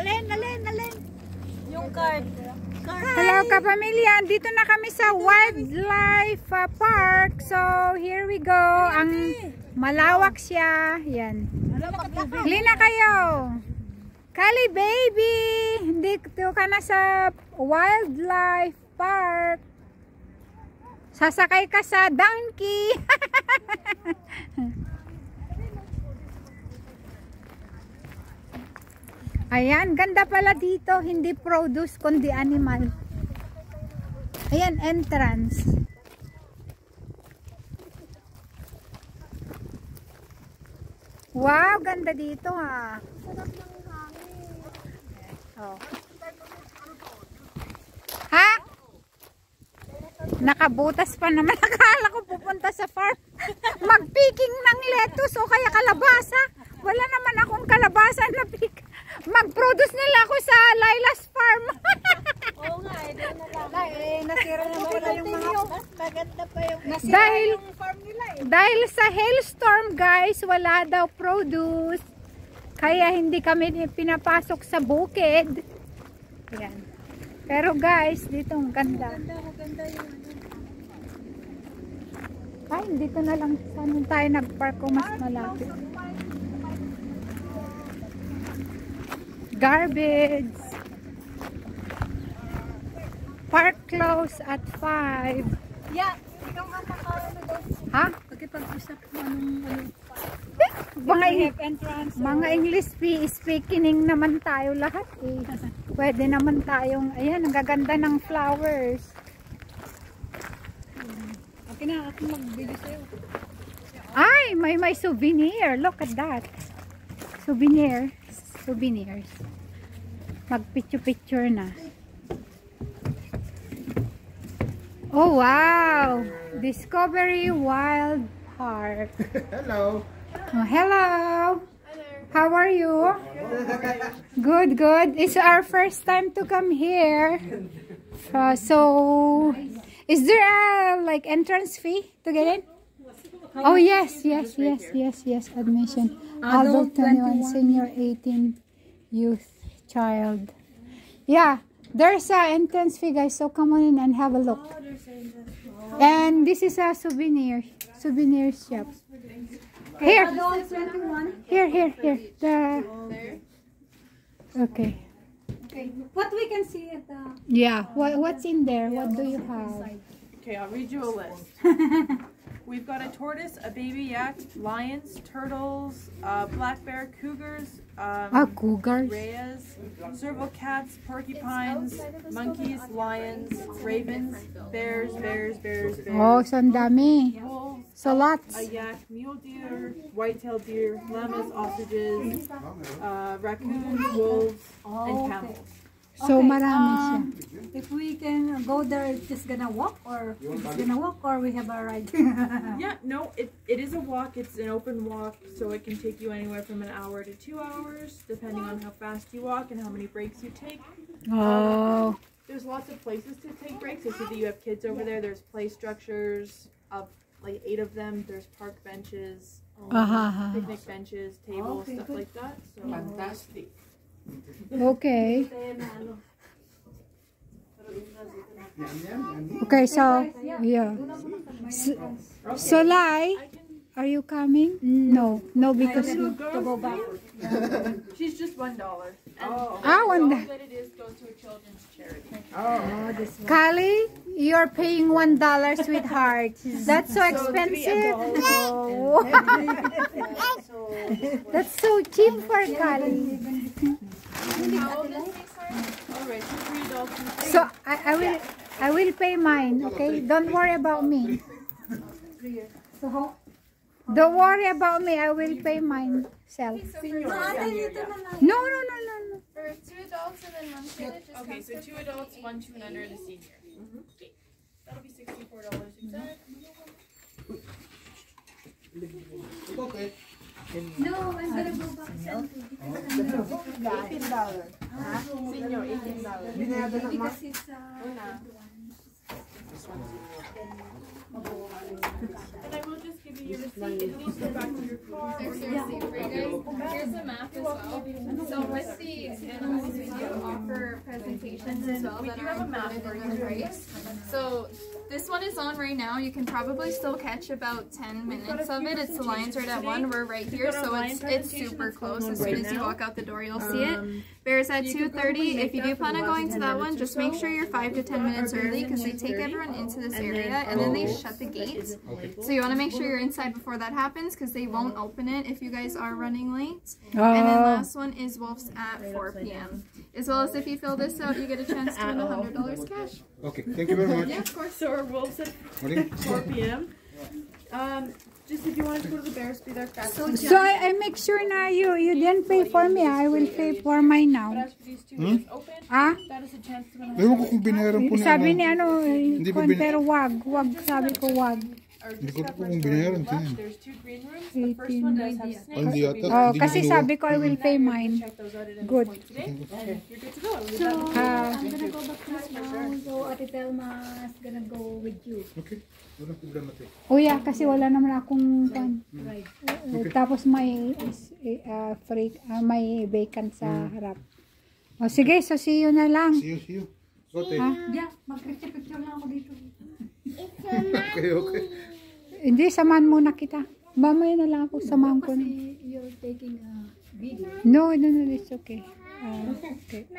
Alin, alin, alin. Yung card. Hello kapamilya, dito na kami sa Wildlife uh, Park. So, here we go. Ang malawak siya. Yan. Hali na kayo. Kali baby, dito ka na sa Wildlife Park. Sasakay ka sa donkey. Ayan, ganda pala dito. Hindi produce, kundi animal. Ayan, entrance. Wow, ganda dito ha. Oh. Ha? Nakabutas pa naman. Akala ko pupunta sa farm. Magpicking ng lettuce o kaya kalabasa. Wala naman akong kalabasa na pick. Mag-produce nila ako sa Laila's farm. Oo nga, eh, doon na lang. Ay, eh, nasira na pala yung mga... Mas maganda pa yung... Nasira Dahil yung farm nila eh. dahil sa hailstorm guys, wala daw produce. Kaya hindi kami pinapasok sa bukid. Ayan. Pero guys, dito ang ganda. Maganda yung... Ay, dito na lang saan tayo nagpark kung mas malapit. Garbage. Park close at 5. Yeah, ikaw nga naka-ano doon. Ha? Pagkipag-usap mo anong... ano, Mga, entrance. mga English spe- speaking naman tayo lahat eh. Pwede naman tayong, ayan, ang gaganda ng flowers. Okay na, ako mag-video sa'yo. Ay, may may souvenir. Look at that. Souvenir. Souvenirs. Mag-picture-picture na. Oh, wow! Discovery Wild Park. Hello. Oh, hello! How are you? Good, good. It's our first time to come here. Uh, so, is there a like entrance fee to get in? Oh yes, yes, yes, yes, yes. Admission. Adult 21, senior 18, youth, child. Yeah, there's a entrance fee, guys. So come on in and have a look. And this is a souvenir, souvenir shop. Here. Here, here, here. The okay. Okay, what we can see at the... Yeah. What what's in there? What do you have? Okay, I'll read you a list. We've got a tortoise, a baby yak, lions, turtles, uh, black bear, cougars, um, Ah, cougars. rheas, serval cats, porcupines, monkeys, lions, ravens, bears, bears, bears, bears, Oh, ang dami. wolves, So lots. a yak, mule deer, white-tailed deer, llamas, ostriches, uh, raccoons, wolves, and camels. So Okay, marami siya. Um, If we can go there, it's just gonna walk or it's gonna walk or we have a ride. Yeah, no, it, it is a walk. It's an open walk, so it can take you anywhere from an hour to two hours, depending on how fast you walk and how many breaks you take. Oh. There's lots of places to take breaks. I see that you have kids over there. There's play structures, of like eight of them. There's park benches, Aha. picnic benches, tables, Okay, stuff good. like that. So Fantastic. Okay. Okay, so yeah. So, so Lai, are you coming? No, no, because to go back. she's just one dollar. And Ah, one all dollar. that it is goes to a children's charity. Oh, Kali, you're paying one dollar, sweetheart. That's so expensive. Oh. That's so cheap for Kali. How old is he, sorry? All right, so three adults and three. So I, I will I will pay mine. Okay, don't worry about me. So how? Don't worry about me. I will pay mine self. No, no, no, no, no. For two adults and then one kid, Okay, so two adults, one, two, and under, and a senior. Okay. That'll be sixty-four dollars exact. okay. No, I'm gonna go back. Senior, eighteen dollars. Binayad na ma. Because uh, And I will just give you your receipt. It needs to go back to your car. There's your receipt for you guys. Here's the map as well. So with the animals presentations as well we that are have a map included for in the you. price. So this one is on right now. You can probably still catch about 10 We've got a minutes of it. It's the Lions right at one. We're right here, so it's it's super close. As soon as you walk out the door, you'll see it. Um, Bears at 2:30. If you do plan on going to that one, just make sure you're five to ten minutes early because they take everyone into this area and then they shut the that gates. So you want to make sure you're inside before that happens because they won't open it if you guys are running late. Oh, And then last one is Wolves at 4 p.m. As well as if you fill this out, you get a chance to win $100 cash. Okay, thank you very much. Yeah, of course. So our wolves at 4 p.m. Um, just if you wanted to go to the Bears, be there fast. so I, I make sure now you you didn't pay for me. I will pay for mine now. as for these two days open, Ah? that is a chance to win Ewan ko kung binayaran po niya. Sabi ano. ni ano, eh, Hindi pa kon, bin- pero wag, wag, sabi ko wag. or Hindi ko kung binayaran ko Oh, oh kasi sabi ko I will pay mine. Good. So, ah, I'm gonna go back to my mom. So, Ate Telma's gonna go with you. Okay. Walang problema tayo. Oh yeah, kasi wala naman akong pan. Right. Mm, tapos may uh, may vacant sa mm. harap. Oh, sige, so see you na lang. See you, see you. Go, take. Yeah, mag-picture-picture lang ako dito. It's a monkey. okay, okay. Hindi, samahan muna kita. Mamaya na lang ako, samahan ko. Kasi you're taking a video. No, no, no, it's okay. Ah, okay.